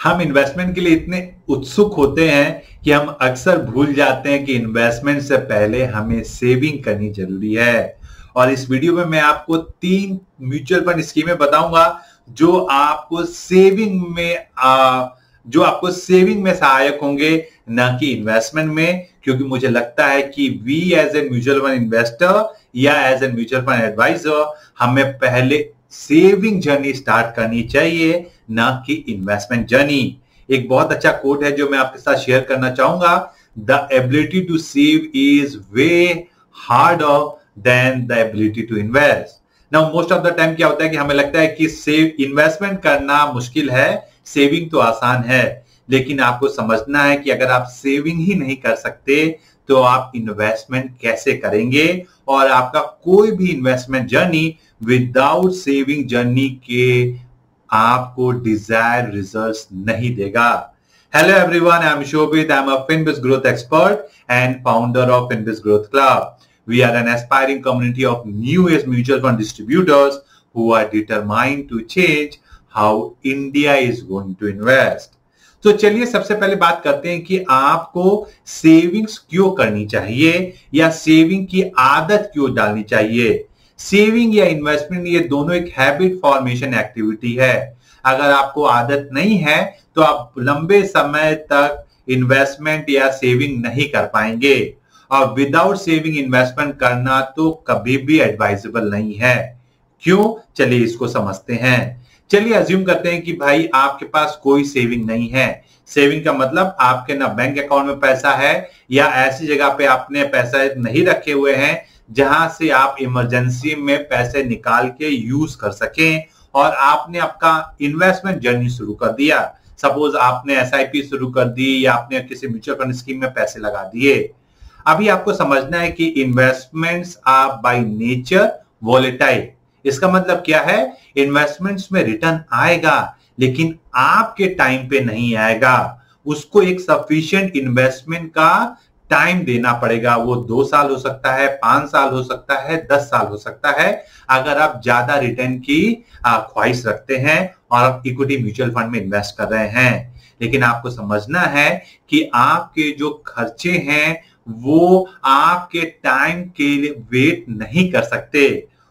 हम इन्वेस्टमेंट के लिए इतने उत्सुक होते हैं कि हम अक्सर भूल जाते हैं कि इन्वेस्टमेंट से पहले हमें सेविंग करनी ज़रूरी है। और इस वीडियो में मैं आपको तीन म्यूचुअल फंड स्कीमें बताऊँगा जो आपको सेविंग में आ, जो आपको सेविंग में सहायक होंगे ना कि इन्वेस्टमेंट में क्योंकि मुझे लगता है कि we as a mutual fund investor या as a mutual fund advisor हमें पहले सेविंग जर्नी स्टार्ट करनी चाहिए। ना कि इन्वेस्टमेंट जर्नी एक बहुत अच्छा कोट है जो मैं आपके साथ शेयर करना चाहूँगा. The ability to save is way harder than the ability to invest ना मोस्ट ऑफ़ द टाइम क्या होता है कि हमें लगता है कि सेव इन्वेस्टमेंट करना मुश्किल है. सेविंग तो आसान है. लेकिन आपको समझना है कि अगर आप सेविंग ही नहीं कर सकते तो आप इन्वेस्टमेंट कैसे करेंगे? और आपका कोई भी investment journey without saving journey के आपको डिज़ायर रिजल्ट्स नहीं देगा। Hello everyone I am Shobhit I am a Finbiz growth expert and founder of Finbiz growth club We are an aspiring community of new age mutual fund distributors who are determined to change how India is going to invest. तो चलिए सबसे पहले बात करते हैं कि आपको savings क्यों करनी चाहिए या सेविंग की आदत क्यों डालनी चाहिए। सेविंग या इन्वेस्टमेंट ये दोनों एक हैबिट फॉर्मेशन एक्टिविटी है। अगर आपको आदत नहीं है तो आप लंबे समय तक इन्वेस्टमेंट या सेविंग नहीं कर पाएँगे। और विदाउट सेविंग इन्वेस्टमेंट करना तो कभी भी एडवाइजेबल नहीं है। क्यों? चलिए इसको समझते हैं। चलिए अज्यूम करते हैं कि भाई आपके पास कोई सेविंग नहीं है। सेविंग का मतलब आपके ना बैंक अकाउंट में पैसा है या ऐसी जगह पे आपने पैसा नहीं रखे हुए हैं जहाँ से आप इमरजेंसी में पैसे निकाल के यूज़ कर सकें और आपने आपका इन्वेस्टमेंट जर्नी शुरू कर दिया। सपोज़ आपने एसआईपी शुरू कर दी या आपने किसी म्यूचुअल फंड स्कीम में पैसे लगा दिए। अभी आपको समझना है कि investments are by nature volatile इसका मतलब क्या है? इन्वेस्टमेंट्स में रिटर्न आएगा, लेकिन आपके टाइम पे नहीं आएगा। उसको एक सफिशियंट इन्वेस्टमेंट का टाइम देना पड़ेगा। वो दो साल हो सकता है, पाँच साल हो सकता है, दस साल हो सकता है। अगर आप ज़्यादा रिटर्न की ख्वाहिश रखते हैं और आप इक्विटी म्यूचुअल फंड में इन्वेस्ट कर रहे हैं। लेकिन आपको समझना है कि आपके जो खर्चे हैं, वो आपके टाइम के लिए वेट नहीं कर सकते।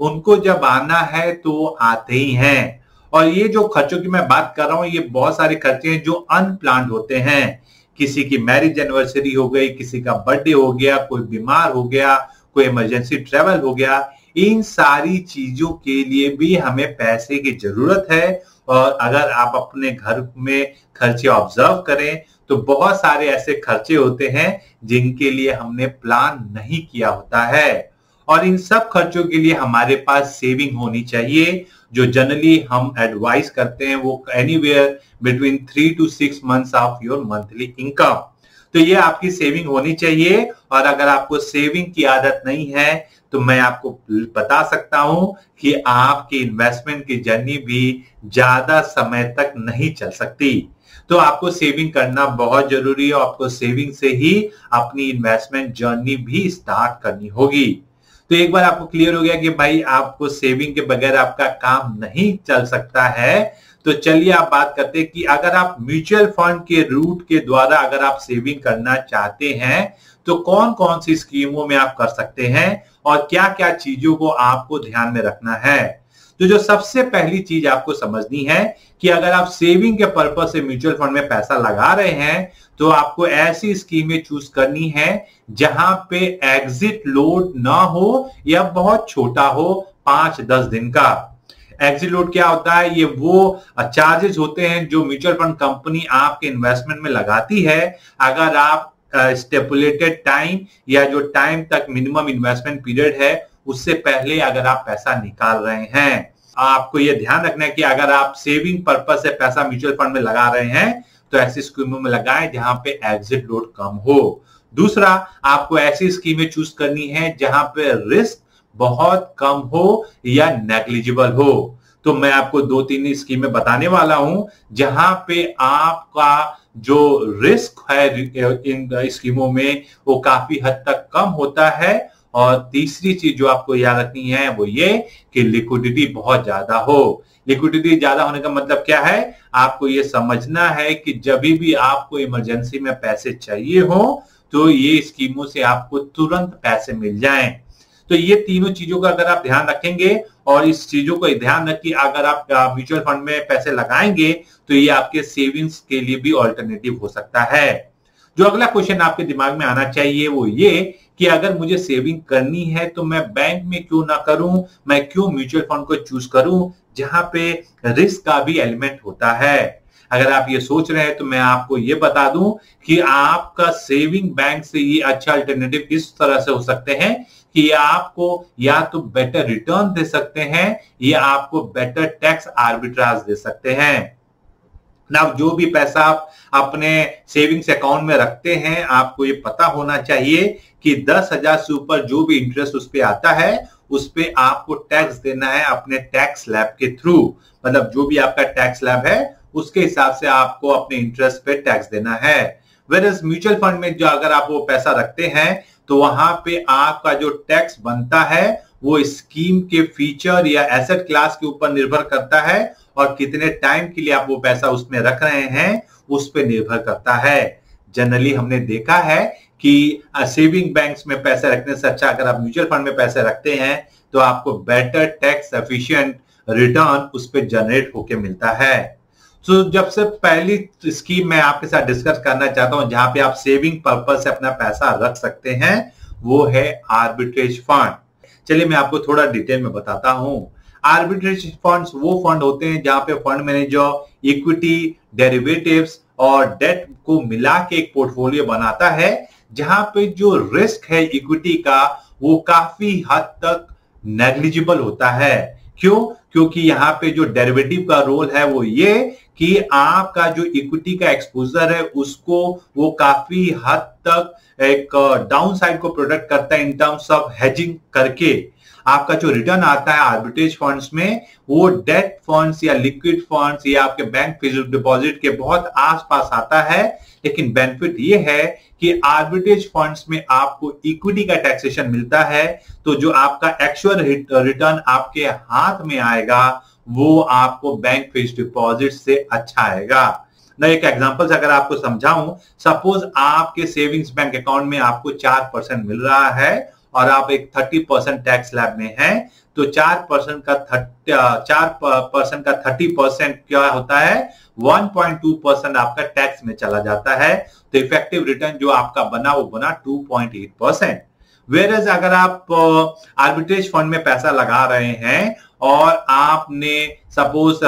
उनको जब आना है तो आते ही हैं। और ये जो खर्चों की मैं बात कर रहा हूँ, ये बहुत सारे खर्चे हैं जो अनप्लान होते हैं। किसी की मैरिज एनिवर्सरी हो गई, किसी का बर्थडे हो गया, कोई बीमार हो गया, कोई इमरजेंसी ट्रेवल हो गया, इन सारी चीज़ों के लिए भी हमें पैसे की ज़रूरत है। और अगर आप अपने घर में खर्चे ऑब्ज़र्व करें तो बहुत सारे ऐसे खर्चे होते हैं जिनके लिए हमने प्लान नहीं किया होता है। और इन सब खर्चों के लिए हमारे पास सेविंग होनी चाहिए, जो जनरली हम एडवाइस करते हैं वो anywhere between three to six months of your monthly income तो ये आपकी सेविंग होनी चाहिए और अगर आपको सेविंग की आदत नहीं है तो मैं आपको बता सकता हूँ कि आपकी इन्वेस्टमेंट की जर्नी भी ज़्यादा समय तक नहीं चल सकती। तो आपको सेविंग करना बहुत ज़रूरी है आपको सेविंग से ही अपनी इन्वेस्टमेंट जर्नी भी स्टार्ट करनी होगी। तो एक बार आपको क्लियर हो गया कि भाई आपको सेविंग के बगैर आपका काम नहीं चल सकता है। तो चलिए आप बात करते हैं कि अगर आप म्यूचुअल फंड के रूट के द्वारा अगर आप सेविंग करना चाहते हैं तो कौन कौन सी स्कीमों में आप कर सकते हैं और क्या क्या चीज़ों को आपको ध्यान में रखना है? तो जो सबसे पहली चीज़ आपको समझनी है कि अगर आप सेविंग के पर्पज से म्यूचुअल फंड में पैसा लगा रहे हैं तो आपको ऐसी स्कीमें चूज़ करनी है जहाँ पे एग्जिट लोड ना हो या बहुत छोटा हो पाँच दस दिन का। एग्जिट लोड क्या होता है? ये वो चार्जेस होते हैं जो म्यूचुअल फंड कंपनी आपके इन्वेस्टमेंट में लगाती है। अगर आप स्टेपुलेटेड टाइम या जो टाइम तक मिनिमम इन्वेस्टमेंट पीरियड है उससे पहले अगर आप पैसा निकाल रहे हैं, आपको यह ध्यान रखना है कि अगर आप सेविंग पर्पज से पैसा म्यूचुअल फंड में लगा रहे हैं तो ऐसी स्कीमों में लगाएँ जहाँ पे एग्जिट लोड कम हो। दूसरा, आपको ऐसी स्कीमें चूज़ करनी है जहाँ पे रिस्क बहुत कम हो या नेग्लिजिबल हो। तो मैं आपको दो तीन स्कीमें बताने वाला हूँ जहाँ पे आपका जो रिस्क है इन स्कीमों में वो काफ़ी हद तक कम होता है और तीसरी चीज़ जो आपको याद रखनी है वो ये कि लिक्विडिटी बहुत ज़्यादा हो। लिक्विडिटी ज़्यादा होने का मतलब क्या है? आपको ये समझना है कि जब भी आपको इमरजेंसी में पैसे चाहिए हो तो ये स्कीमों से आपको तुरंत पैसे मिल जाएँ। तो ये तीनों चीज़ों का अगर आप ध्यान रखेंगे और इस चीज़ों को ध्यान रखिए अगर आप म्यूचुअल फंड में पैसे लगाएँगे तो ये आपके सेविंग्स के लिए भी ऑल्टरनेटिव हो सकता है। जो अगला क्वेश्चन आपके दिमाग में आना चाहिए वो ये कि अगर मुझे सेविंग करनी है तो मैं बैंक में क्यों ना करूँ? मैं क्यों म्यूचुअल फंड को चूज़ करूँ? जहाँ पे रिस्क का भी एलिमेंट होता है। अगर आप ये सोच रहे हैं तो मैं आपको ये बता दूँ कि आपका सेविंग बैंक से ये अच्छा अल्टरनेटिव इस तरह से हो सकते हैं कि ये आपको या तो बेटर रिटर्न दे सकते हैं, या आपको बेटर टैक्स आर्बिट्राज दे सकते हैं। ना जो भी पैसा आप अपने सेविंग्स अकाउंट में रखते हैं, आपको ये पता होना चाहिए कि दस हज़ार से ऊपर जो भी इंटरेस्ट उस पर आता है, उस पर आपको टैक्स देना है अपने टैक्स लैब के थ्रू मतलब जो भी आपका टैक्स लैब है, उसके हिसाब से आपको अपने इंटरेस्ट पे टैक्स देना है। वेर इज़ म्यूचुअल फंड में जो अगर आप वो पैसा रखते हैं तो वहाँ पे आपका जो टैक्स बनता है, वो स्कीम के फीचर या एसेट क्लास के ऊपर निर्भर करता है और कितने टाइम के लिए आप वो पैसा उसमें रख रहे हैं, उस पर निर्भर करता है। जनरली हमने देखा है कि सेविंग बैंक्स में पैसे रखने से अच्छा अगर आप म्यूचुअल फंड में पैसे रखते हैं तो आपको बेटर टैक्स एफिशिएंट रिटर्न उस पर जनरेट होके मिलता है। तो जब से पहली स्कीम मैं आपके साथ डिस्कस करना चाहता हूँ, जहाँ पे आप सेविंग पर्पज से अपना पैसा रख सकते हैं, वो है आर्बिट्रेज फंड चलिए मैं आपको थोड़ा डिटेल में बताता हूँ। आर्बिट्रेज फंड्स वो फंड होते हैं जहाँ पे फंड मैनेजर इक्विटी डेरिवेटिव्स और डेट को मिला के एक पोर्टफोलियो बनाता है, जहाँ पे जो रिस्क है इक्विटी का, वो काफ़ी हद तक नेग्लिजिबल होता है। क्यों? क्योंकि यहाँ पे जो डेरिवेटिव का रोल है वो ये कि आपका जो इक्विटी का एक्सपोजर है, उसको वो काफ़ी हद तक एक डाउन साइड को प्रोटेक्ट करता है इन टर्म्स ऑफ़ हेजिंग करके। आपका जो रिटर्न आता है आर्बिट्रेज फंड्स में, वो डेट फंड्स या लिक्विड फंड्स या आपके बैंक फिक्स्ड डिपॉजिट के बहुत आसपास आता है। लेकिन बेनिफिट ये है कि आर्बिट्रेज फंड्स में आपको इक्विटी का टैक्सेशन मिलता है। तो जो आपका एक्चुअल रिटर्न आपके हाथ में आएगा, वो आपको बैंक फिक्स डिपॉजिट से अच्छा आएगा। ना एक एग्जांपल अगर आपको समझाऊं सपोज़ आपके सेविंग्स बैंक अकाउंट में आपको चार परसेंट मिल रहा है और आप एक थर्टी परसेंट टैक्स लैब में हैं तो चार परसेंट का चार परसेंट का थर्टी परसेंट क्या होता है? वन पॉइंट टू परसेंट आपका टैक्स में चला जाता है। तो इफ़ेक्टिव रिटर्न जो आपका बना, वो बना two point eight percent whereas अगर आप आर्बिट्रेज फंड में पैसा लगा रहे हैं और आपने सपोज़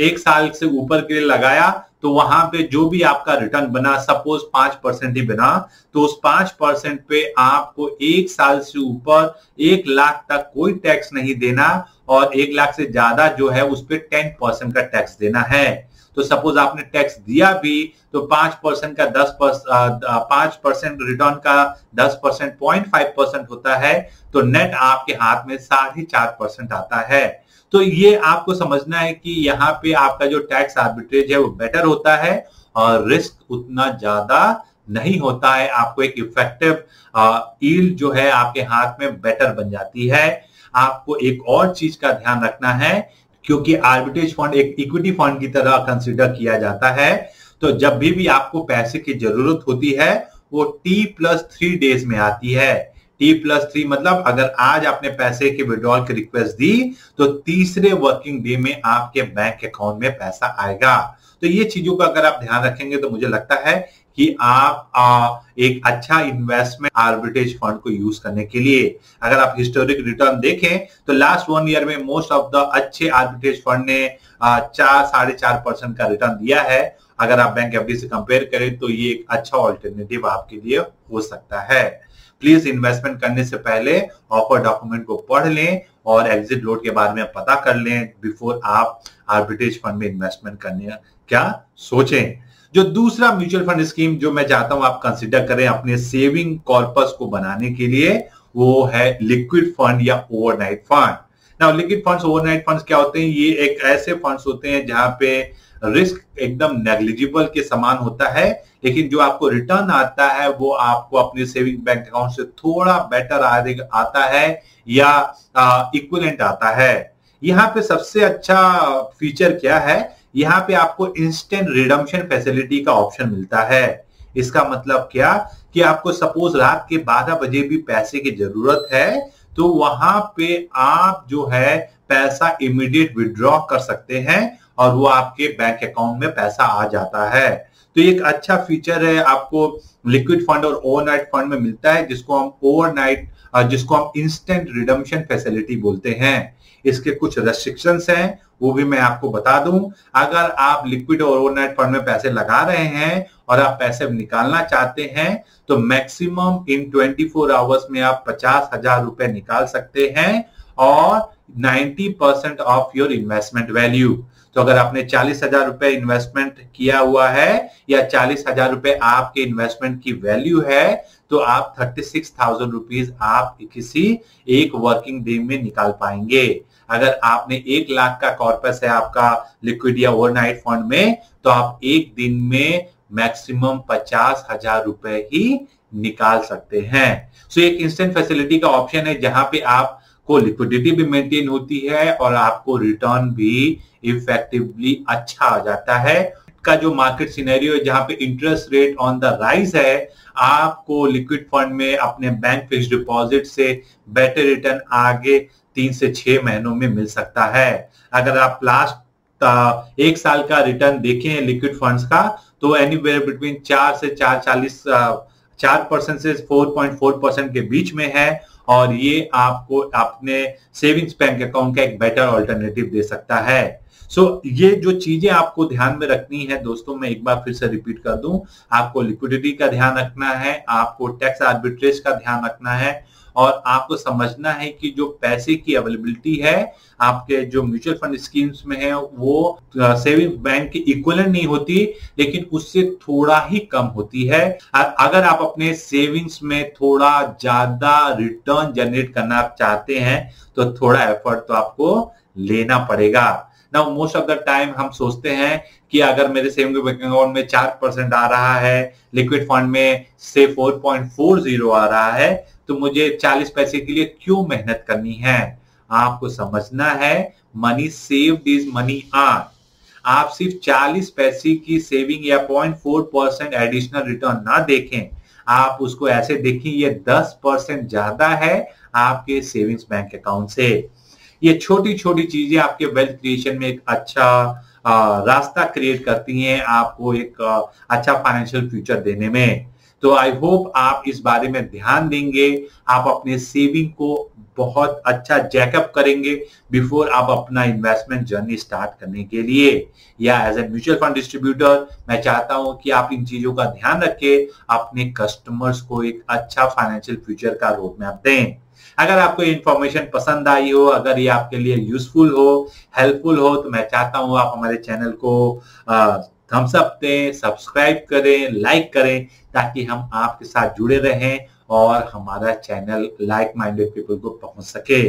एक साल से ऊपर के लिए लगाया तो वहाँ पे जो भी आपका रिटर्न बना सपोज़ पाँच परसेंट ही बना तो उस पाँच परसेंट पे आपको एक साल से ऊपर एक लाख तक कोई टैक्स नहीं देना और एक लाख से ज़्यादा जो है उस पर टेन परसेंट का टैक्स देना है। तो सपोज़ आपने टैक्स दिया भी तो पाँच परसेंट का दस पाँच परसेंट रिटर्न का दस परसेंट पॉइंट फाइव परसेंट होता है तो नेट आपके हाथ में साढ़े चार परसेंट आता है। तो ये आपको समझना है कि यहाँ पे आपका जो टैक्स आर्बिट्रेज है वो बेटर होता है और रिस्क उतना ज़्यादा नहीं होता है। आपको एक इफ़ेक्टिव ईल जो है आपके हाथ में बेटर बन जाती है। आपको एक और चीज़ का ध्यान रखना है क्योंकि आर्बिट्रेज फंड एक इक्विटी फंड की तरह कंसिडर किया जाता है। तो जब भी भी आपको पैसे की ज़रूरत होती है, वो टी प्लस थ्री डेज़ में आती है। टी प्लस थ्री मतलब अगर आज आपने पैसे के विड्रॉल की रिक्वेस्ट दी तो तीसरे वर्किंग डे में आपके बैंक अकाउंट में पैसा आएगा। तो ये चीज़ों का अगर आप ध्यान रखेंगे तो मुझे लगता है कि आप आ, एक अच्छा इन्वेस्टमेंट आर्बिट्रेज फंड को यूज़ करने के लिए। अगर आप हिस्टोरिक रिटर्न देखें तो लास्ट वन ईयर में मोस्ट ऑफ़ द अच्छे आर्बिट्रेज फंड ने आ, चार साढ़े चार परसेंट का रिटर्न दिया है। अगर आप बैंक एफडी से कंपेयर करें तो ये एक अच्छा ऑल्टरनेटिव आपके लिए हो सकता है। प्लीज़ इन्वेस्टमेंट करने से पहले ऑफ़र डॉक्यूमेंट को पढ़ लें और एग्जिट लोड के बारे में पता कर लें बिफोर आप आर्बिट्रेज फंड में इन्वेस्टमेंट करने क्या सोचें। जो दूसरा म्यूचुअल फंड स्कीम जो मैं चाहता हूँ आप कंसिडर करें अपने सेविंग कॉर्पस को बनाने के लिए, वो है लिक्विड फंड या ओवरनाइट फंड ना लिक्विड फंड्स ओवरनाइट फंड्स क्या होते हैं? ये एक ऐसे फंड्स होते हैं जहाँ पे रिस्क एकदम नेग्लिजिबल के समान होता है, लेकिन जो आपको रिटर्न आता है, वो आपको अपने सेविंग बैंक अकाउंट से थोड़ा बेटर आता है या इक्वलेंट आता है। यहाँ पे सबसे अच्छा फीचर क्या है? यहाँ पे आपको इंस्टेंट रिडम्शन फैसिलिटी का ऑप्शन मिलता है। इसका मतलब क्या? कि आपको सपोज़ रात के 12 बजे भी पैसे की ज़रूरत है तो वहाँ पे आप जो है पैसा इमीडिएट विड्रॉ कर सकते हैं और वो आपके बैंक अकाउंट में पैसा आ जाता है। तो एक अच्छा फीचर है, आपको लिक्विड फंड और ओवरनाइट फंड में मिलता है, जिसको हम ओवरनाइट जिसको हम इंस्टेंट रिडम्शन फैसिलिटी बोलते हैं। इसके कुछ रेस्ट्रिक्शंस हैं, वो भी मैं आपको बता दूँ। अगर आप लिक्विड और ओवरनाइट फंड में पैसे लगा रहे हैं और आप पैसे निकालना चाहते हैं तो मैक्सिमम इन 24 आवर्स में आप पचास हज़ार रुपए निकाल सकते हैं और 90 percent of your investment value तो अगर आपने चालीस हज़ार रुपए इन्वेस्टमेंट किया हुआ है या चालीस हज़ार रुपए आपके इन्वेस्टमेंट की वैल्यू है तो आप थर्टी सिक्स थाउज़ेंड रुपीज़ आप किसी एक वर्किंग डे में निकाल पाएँगे। अगर आपने एक लाख का कॉर्पस है आपका लिक्विड या ओवरनाइट फंड में तो आप एक दिन में मैक्सिमम पचास हज़ार रुपए ही निकाल सकते हैं। सो so, एक इंस्टेंट फैसिलिटी का ऑप्शन है जहाँ पे आपको लिक्विडिटी भी मेंटेन होती है और आपको रिटर्न भी इफेक्टिवली अच्छा आ जाता है। का जो मार्केट सिनेरियो है जहाँ पे interest rate on the rise है आपको लिक्विड फंड में अपने बैंक फिक्स डिपॉजिट से बेटर रिटर्न आगे तीन से छह महीनों में मिल सकता है। अगर आप लास्ट एक साल का रिटर्न देखें लिक्विड फंड्स का तो एनीवेयर बिटवीन चार से चार चालीस चार परसेंट से फोर पॉइंट फोर परसेंट के बीच में है और ये आपको अपने सेविंग्स बैंक अकाउंट का एक बेटर ऑल्टरनेटिव दे सकता है। सो so, ये जो चीज़ें आपको ध्यान में रखनी है दोस्तों मैं एक बार फिर से रिपीट कर दूँ। आपको लिक्विडिटी का ध्यान रखना है आपको टैक्स आर्बिट्रेज का ध्यान रखना है और आपको समझना है कि जो पैसे की अवेलेबिलिटी है आपके जो म्यूचुअल फंड स्कीम्स में है वो सेविंग बैंक की इक्वल नहीं होती लेकिन उससे थोड़ा ही कम होती है। अगर आप अपने सेविंग्स में थोड़ा ज़्यादा रिटर्न जनरेट करना चाहते हैं तो थोड़ा एफर्ट तो आपको लेना पड़ेगा। ना मोस्ट ऑफ़ द टाइम हम सोचते हैं कि अगर मेरे सेविंग अकाउंट में चार परसेंट आ रहा है लिक्विड फंड में से फोर पॉइंट फोर ज़ीरो आ रहा है तो मुझे चालीस पैसे के लिए क्यों मेहनत करनी है? आपको समझना है मनी सेव्ड इज़ मनी आर आप सिर्फ़ चालीस पैसे की सेविंग या point four percent additional return ना देखें। आप उसको ऐसे देखें, ये दस परसेंट ज़्यादा है आपके सेविंग्स बैंक अकाउंट से। ये छोटी छोटी चीज़ें आपके वेल्थ क्रिएशन में एक अच्छा रास्ता क्रिएट करती हैं आपको एक अच्छा फाइनेंशियल फ्यूचर देने में। तो आई होप आप इस बारे में ध्यान देंगे। आप अपने सेविंग को बहुत अच्छा जैकअप करेंगे बिफोर आप अपना इन्वेस्टमेंट जर्नी स्टार्ट करने के लिए। या as a mutual fund distributor मैं चाहता हूँ कि आप इन चीज़ों का ध्यान रखें। अपने कस्टमर्स को एक अच्छा फाइनेंशियल फ्यूचर का रोड मैप दें। अगर आपको इन्फॉर्मेशन पसंद आई हो, अगर ये आपके लिए यूजफुल हो हेल्पफुल हो तो मैं चाहता हूँ आप हमारे चैनल को थम्स अप दें सब्सक्राइब करें लाइक करें, ताकि हम आपके साथ जुड़े रहें और हमारा चैनल लाइक माइंडेड पीपल को पहुँच सके।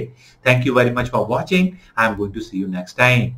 Thank you very much for watching I am going to see you next time